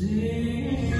Sim.